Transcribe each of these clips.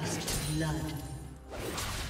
First blood.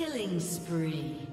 Killing spree.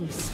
Killing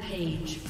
Rampage.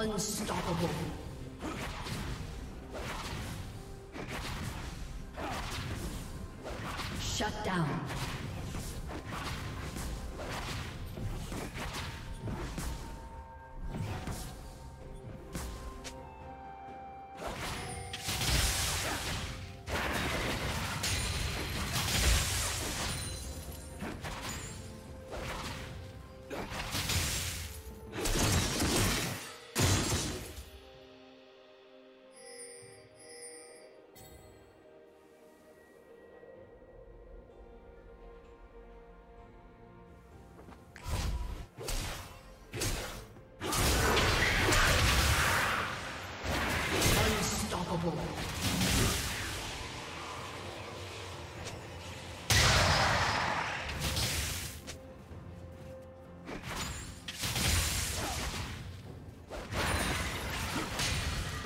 Unstoppable.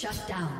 Shut down.